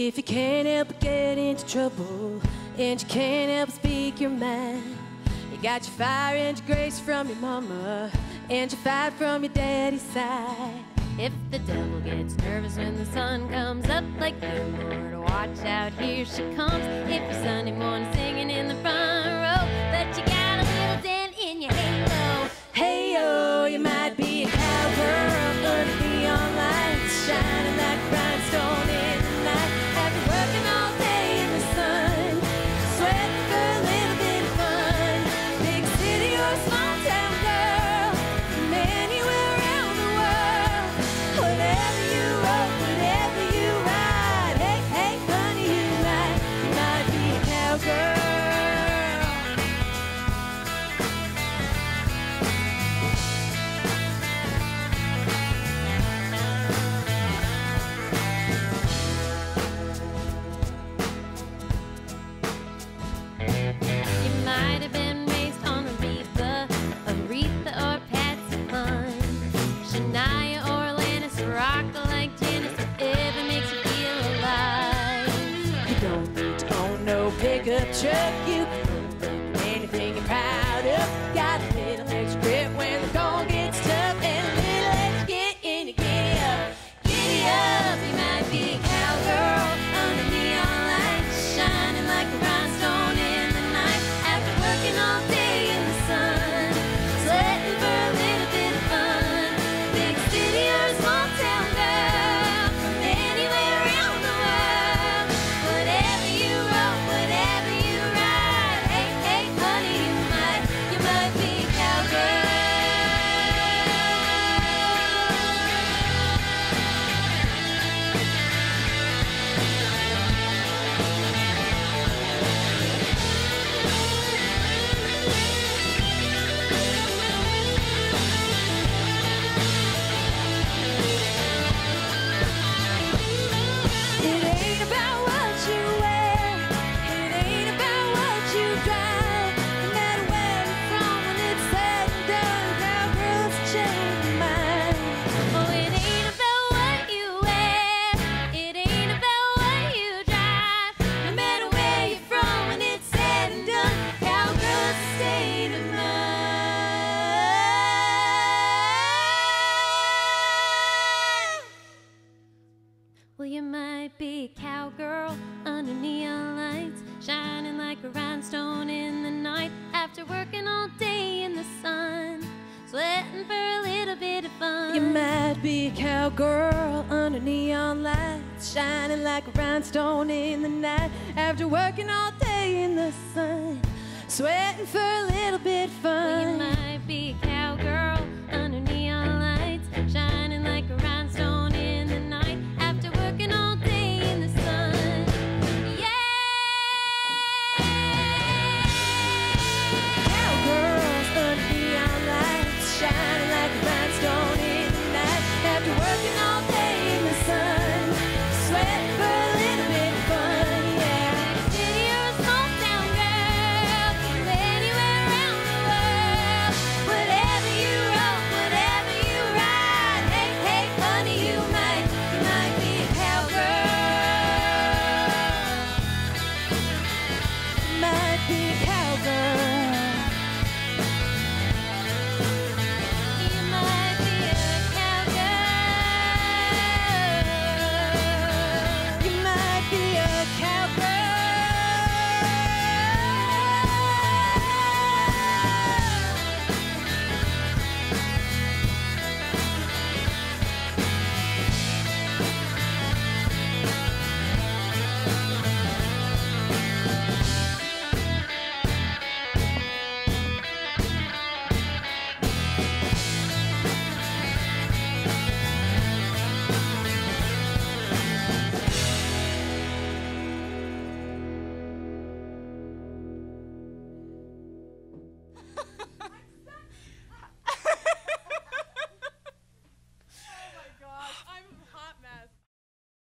If you can't help but get into trouble, and you can't help but speak your mind, you got your fire and your grace from your mama, and your fight from your daddy's side. If the devil gets nervous when the sun comes up like the Lord, watch out, here she comes. If your Sunday morning singing in the front, Kentucky be a cowgirl under neon lights, shining like a rhinestone in the night. After working all day in the sun, sweating for a little bit fun. We might be a cowgirl under neon